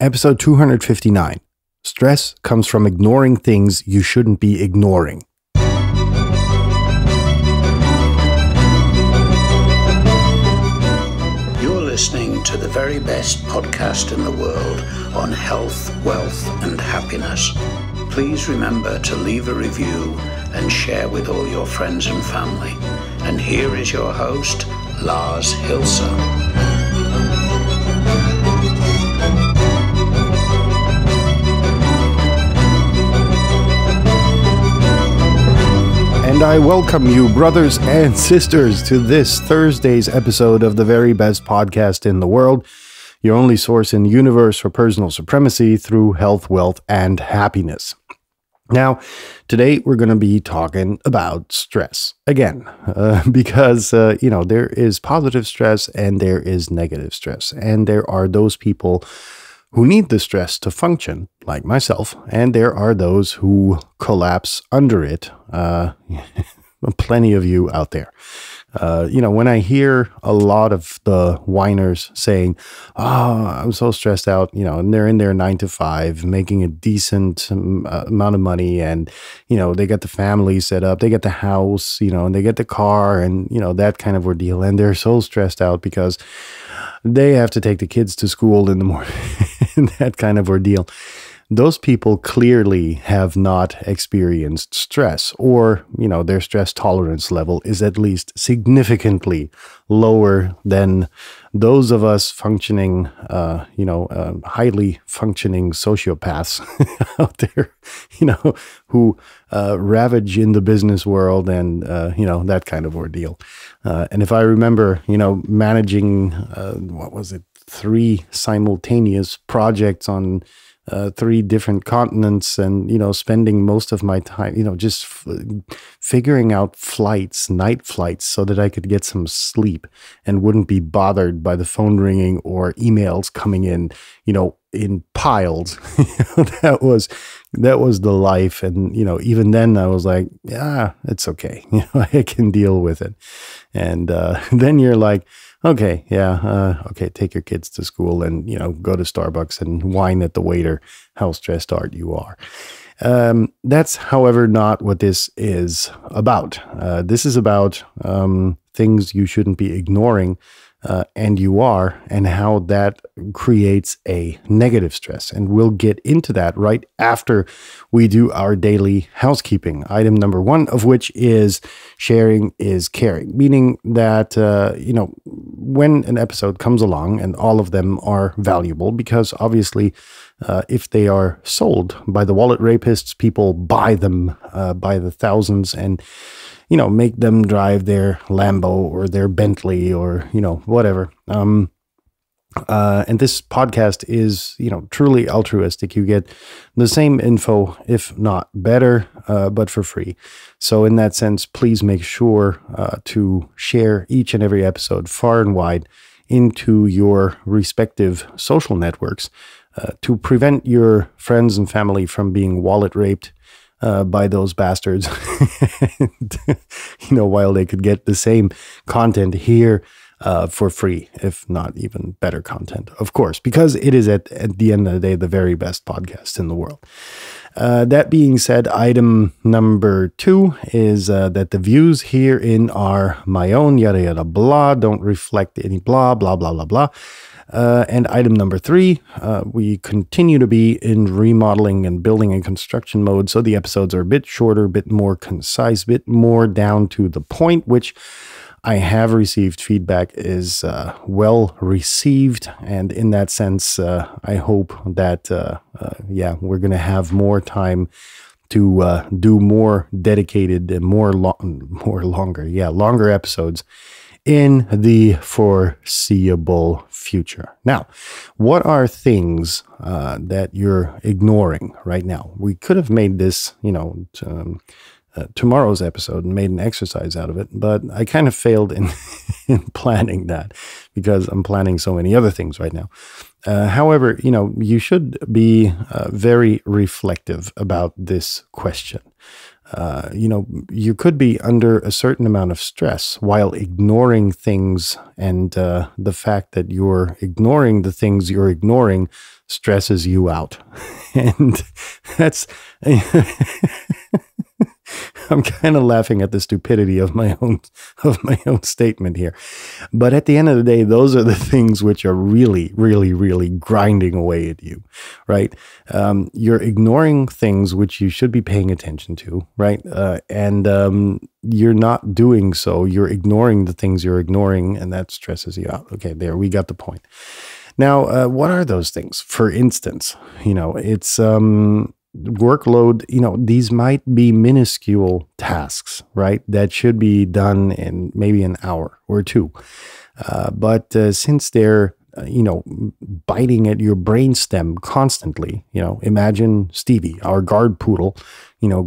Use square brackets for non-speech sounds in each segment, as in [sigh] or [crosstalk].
Episode 259 Stress comes from ignoring things you shouldn't be ignoring. You're listening to the very best podcast in the world on health, wealth, and happiness. Please remember to leave a review and share with all your friends and family. And here is your host, Lars Hilser. I welcome you, brothers and sisters, to this Thursday's episode of the very best podcast in the world, your only source in the universe for personal supremacy through health, wealth, and happiness. Now, today we're going to be talking about stress again, uh, [laughs] because, uh, you know, there is positive stress and there is negative stress. And there are those people who need the stress to function, like myself, and there are those who collapse under it. Uh, [laughs] plenty of you out there. Uh, you know, when I hear a lot of the whiners saying, Oh, I'm so stressed out, you know, and they're in their nine to five, making a decent um, uh, amount of money, and, you know, they get the family set up, they get the house, you know, and they get the car, and, you know, that kind of ordeal. And they're so stressed out because they have to take the kids to school in the [laughs] morning, that kind of ordeal. Those people clearly have not experienced stress, or, you know, their stress tolerance level is at least significantly lower than those of us functioning, uh, you know, uh, highly functioning sociopaths [laughs] out there, you know, who uh, ravage in the business world and, uh, you know, that kind of ordeal. Uh, and if I remember, you know, managing, uh, what was it, three simultaneous projects on uh, three different continents and you know spending most of my time you know just figuring out flights night flights so that i could get some sleep and wouldn't be bothered by the phone ringing or emails coming in you know in piles. [laughs] That was that was the life. And you know even then i was like yeah it's okay. [laughs] You know i can deal with it. And uh, [laughs] then you're like okay, yeah, uh, okay, take your kids to school and, you know, go to Starbucks and whine at the waiter how stressed out you are. Um, that's, however, not what this is about. Uh, this is about um, things you shouldn't be ignoring uh, and you are, and how that creates a negative stress. And we'll get into that right after we do our daily housekeeping. Item number one of which is sharing is caring, meaning that, uh, you know, when an episode comes along, and all of them are valuable because obviously, uh, if they are sold by the wallet rapists, people buy them uh, by the thousands and you know, make them drive their Lambo or their Bentley or, you know, whatever. Um, uh, and this podcast is, you know, truly altruistic. You get the same info, if not better, uh, but for free. So, in that sense, please make sure uh, to share each and every episode far and wide into your respective social networks uh, to prevent your friends and family from being wallet raped uh, by those bastards. [laughs] and, you know, while they could get the same content here uh, for free, if not even better content, of course, because it is at, at the end of the day the very best podcast in the world. Uh, that being said, item number two is uh, that the views herein are my own, yada yada blah, don't reflect any blah, blah, blah, blah, blah. Uh, and item number three, uh, we continue to be in remodeling and building and construction mode. So the episodes are a bit shorter, a bit more concise, a bit more down to the point, which I have received feedback is uh, well received. And in that sense, uh, I hope that, uh, uh, yeah, we're going to have more time to do more dedicated and more, lo- more longer, yeah, longer episodes in the foreseeable future. Now, what are things uh, that you're ignoring right now? We could have made this, you know, um, uh, tomorrow's episode and made an exercise out of it, but I kind of failed in, [laughs] in planning that because I'm planning so many other things right now. Uh, however, you know, you should be uh, very reflective about this question. uh, you know, you could be under a certain amount of stress while ignoring things, and uh, the fact that you're ignoring the things you're ignoring stresses you out. [laughs] and that's. [laughs] [laughs] I'm kind of laughing at the stupidity of my own [laughs] of my own statement here. But at the end of the day, those are the things which are really, really, really grinding away at you, right? Um, you're ignoring things which you should be paying attention to, right? Uh, and um, you're not doing so. You're ignoring the things you're ignoring, and that stresses you out. Okay, there we got the point. Now, uh, what are those things? For instance, you know, it's um, workload, you know, these might be minuscule tasks, right? That should be done in maybe an hour or two. Uh, but uh, since they're, uh, you know, biting at your brainstem constantly, you know, imagine Stevie, our guard poodle, you know,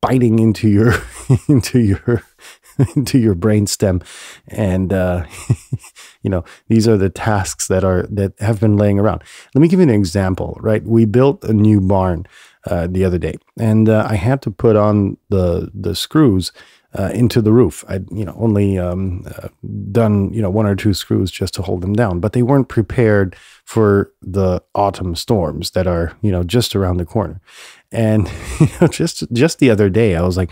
biting into your, [laughs] into your, [laughs] into your brainstem, and uh, [laughs] you know these are the tasks that are that have been laying around. Let me give you an example. Right, we built a new barn uh, the other day, and uh, I had to put on the the screws uh, into the roof. I'd you know only um, uh, done you know one or two screws just to hold them down, but they weren't prepared for the autumn storms that are you know just around the corner. And [laughs] you know just just the other day, I was like,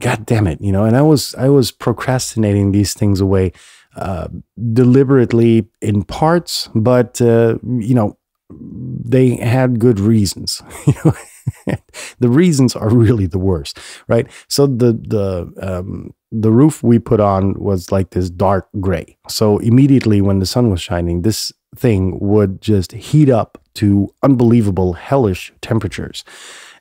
God damn it, you know, and I was I was procrastinating these things away uh, deliberately in parts, but uh, you know they had good reasons. [laughs] [laughs] The reasons are really the worst, right? So the the um, the roof we put on was like this dark gray. So immediately when the sun was shining, this thing would just heat up to unbelievable hellish temperatures,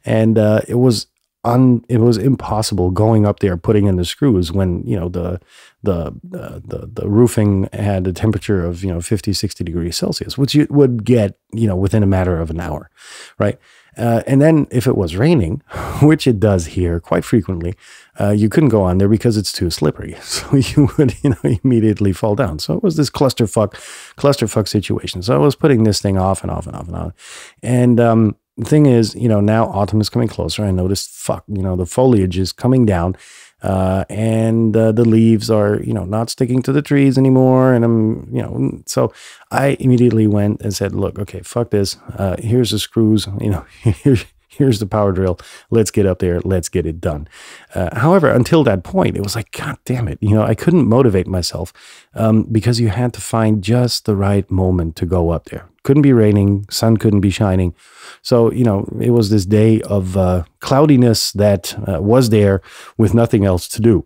and uh, it was un, it was impossible going up there putting in the screws when you know the the uh, the the roofing had a temperature of you know 50 60 degrees celsius which you would get you know within a matter of an hour right uh, and then if it was raining, [laughs] which it does here quite frequently, uh, you couldn't go on there because it's too slippery. [laughs] So you would, you know, immediately fall down. So it was this clusterfuck, clusterfuck situation. So I was putting this thing off and off and off and on. And um, the thing is, you know, now autumn is coming closer. I noticed, fuck, you know, the foliage is coming down uh, and uh, the leaves are you know not sticking to the trees anymore and i'm you know so i immediately went and said look okay fuck this. Uh, here's the screws you know [laughs] here's here's the power drill. Let's get up there. Let's get it done. Uh, however until that point it was like god damn it. You know i couldn't motivate myself um, because you had to find just the right moment to go up there couldn't be raining sun couldn't be shining so you know it was this day of uh, cloudiness that uh, was there with nothing else to do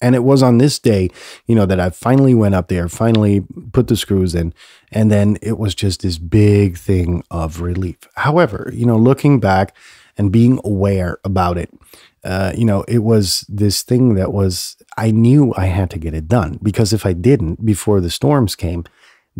and it was on this day, you know, that I finally went up there, finally put the screws in, and then it was just this big thing of relief. However, you know, looking back and being aware about it, uh, you know, it was this thing that was, I knew I had to get it done because if I didn't before the storms came,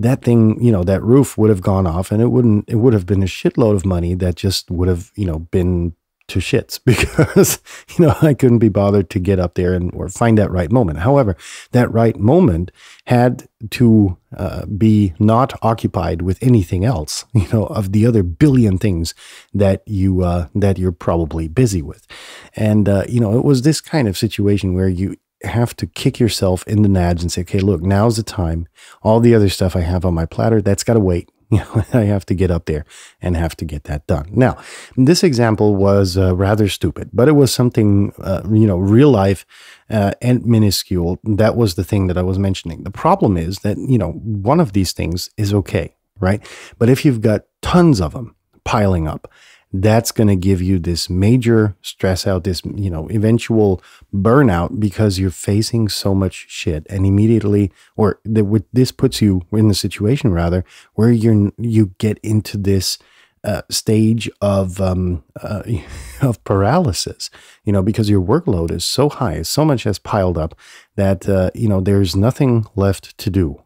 that thing, you know, that roof would have gone off and it wouldn't, it would have been a shitload of money that just would have, you know, been to shits [laughs] because you know I couldn't be bothered to get up there and or find that right moment. However, that right moment had to uh, be not occupied with anything else, [laughs] you know, of the other billion things that you uh, that you're probably busy with, and uh, you know it was this kind of situation where you have to kick yourself in the nads and say, okay, look, now's the time. All the other stuff I have on my platter, that's got to wait. [laughs] You know, I have to get up there and have to get that done. Now, this example was uh, rather stupid, but it was something, uh, you know, real life uh, and minuscule. That was the thing that I was mentioning. The problem is that, you know, one of these things is okay, right? But if you've got tons of them piling up, that's going to give you this major stress out, this, you know, eventual burnout because you're facing so much shit. And immediately, or the, this puts you in the situation rather, where you're, you get into this, uh, stage of um, uh, [laughs] of paralysis, you know, because your workload is so high, so much has piled up that uh, you know there's nothing left to do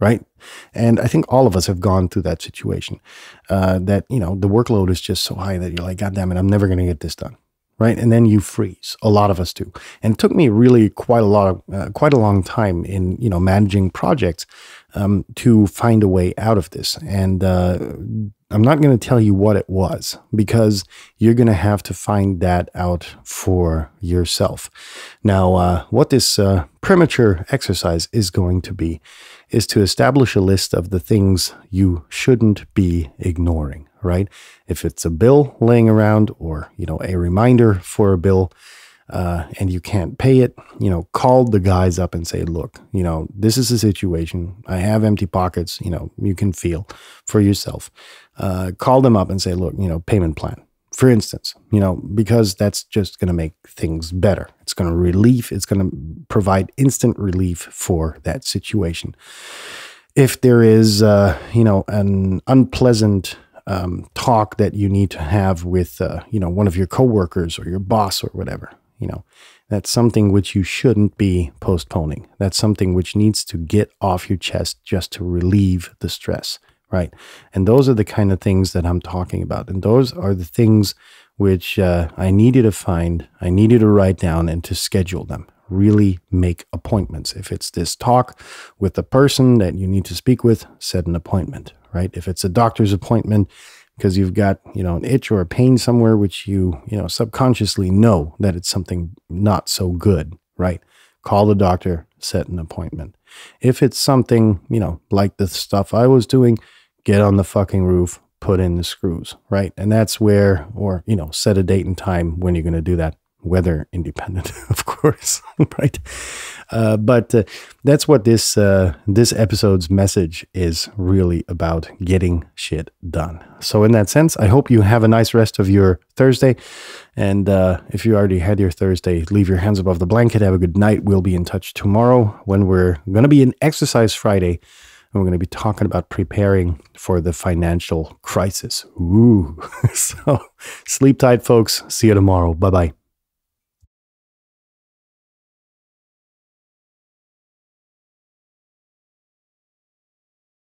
right? And I think all of us have gone through that situation. Uh, that you know the workload is just so high that you're like, God damn it, I'm never going to get this done, right? And then you freeze. A lot of us do. And it took me really quite a lot of uh, quite a long time in you know managing projects um, to find a way out of this. And uh, I'm not going to tell you what it was because you're going to have to find that out for yourself. Now, uh, what this uh, premature exercise is going to be is to establish a list of the things you shouldn't be ignoring, right? If it's a bill laying around or, you know, a reminder for a bill, uh, and you can't pay it, you know, call the guys up and say, look, you know, this is the situation. I have empty pockets. You know, you can feel for yourself. Uh, call them up and say, look, you know, payment plan, for instance, you know, because that's just going to make things better. It's going to relieve, it's going to provide instant relief for that situation. If there is, uh, you know, an unpleasant um, talk that you need to have with, uh, you know, one of your coworkers or your boss or whatever, you know, that's something which you shouldn't be postponing. That's something which needs to get off your chest just to relieve the stress, right? And those are the kind of things that I'm talking about. And those are the things which uh, I needed to find, I needed to write down and to schedule them. Really make appointments. If it's this talk with the person that you need to speak with, set an appointment, right? If it's a doctor's appointment, because you've got you know an itch or a pain somewhere which you you know subconsciously know that it's something not so good right? Call the doctor set an appointment. If it's something you know like the stuff i was doing get on the fucking roof put in the screws right? And that's where or you know set a date and time when you're going to do that weather independent [laughs] of course [laughs] right uh, but uh, that's what this uh, this episode's message is really about: getting shit done. So, in that sense, I hope you have a nice rest of your Thursday. And uh, if you already had your Thursday, leave your hands above the blanket. Have a good night. We'll be in touch tomorrow when we're going to be in Exercise Friday. And we're going to be talking about preparing for the financial crisis. Ooh. [laughs] so sleep tight, folks. See you tomorrow. Bye bye.